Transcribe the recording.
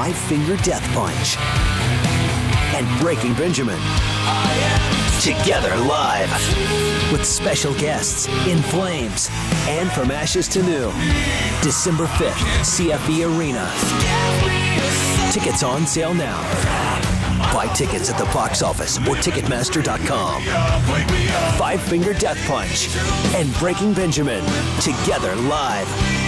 Five Finger Death Punch, and Breaking Benjamin. Together live with special guests In Flames and From Ashes to New. December 5th, CFE Arena. Tickets on sale now. Buy tickets at the box office or Ticketmaster.com. Five Finger Death Punch and Breaking Benjamin. Together live